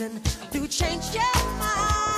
reason to change your mind.